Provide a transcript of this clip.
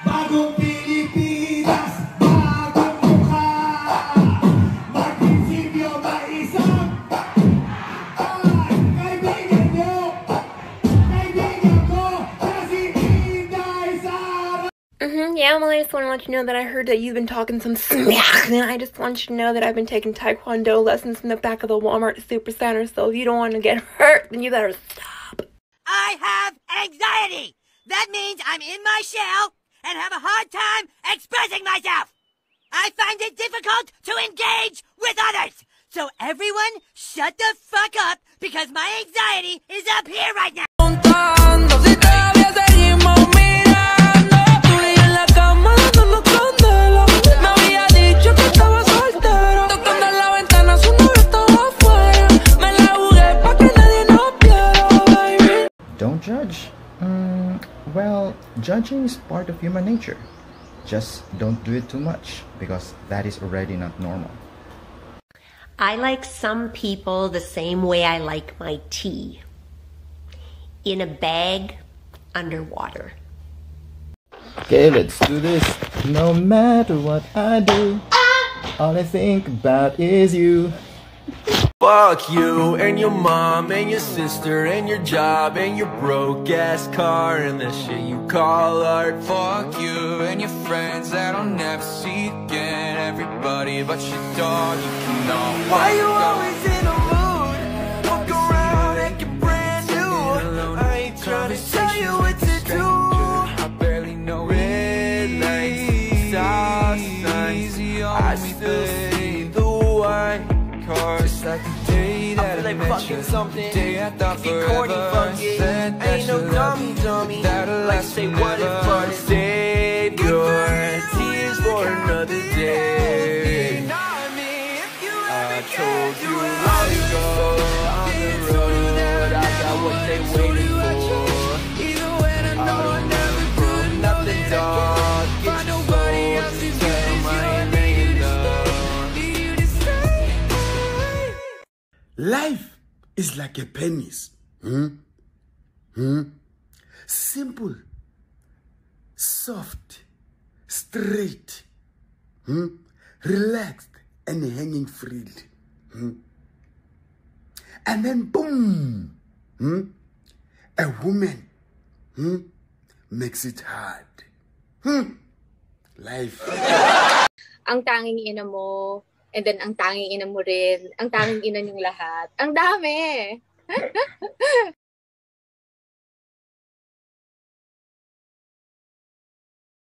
Bagong Pilipinas, bagong mukha Magprinsipyo ba isang Ay, kaibigan nyo Kaibigan ko na si Inday Sara Mm-hmm. Yeah, well, I just want to let you know that I heard that you've been talking some smack, and I just want you to know that I've been taking Taekwondo lessons in the back of the Walmart Supercenter. So if you don't want to get hurt, then you better stop. I have anxiety. That means I'm in my shell and have a hard time expressing myself. I find it difficult to engage with others. So everyone shut the fuck up because my anxiety is up here right now. Well, judging is part of human nature. Just don't do it too much because that is already not normal. I like some people the same way I like my tea in a bag underwater. Okay, let's do this. No matter what I do, ah! all I think about is you. Fuck you and your mom and your sister and your job and your broke ass car and the shit you call art. Fuck you and your friends that I'll never see again. Everybody but your dog, you can all Why you always in a mood? Walk around acting brand new. I ain't trying to tell you what to do. I barely know red lights, stop signs. I still see the. Just like the day that I, like met fucking you. something. Day I thought forever. corny that Ain't no dummy dummy. That'll Like last say what if forever. Life is like a penis. Hmm? Hmm? Simple, soft, straight, hmm? relaxed, and hanging freely. Hmm? And then, boom, hmm? a woman hmm? makes it hard. Hmm? Life. ang tanging ina mo, and then ang tanging ina mo rin, ang tanging ina niyong lahat. Ang dami!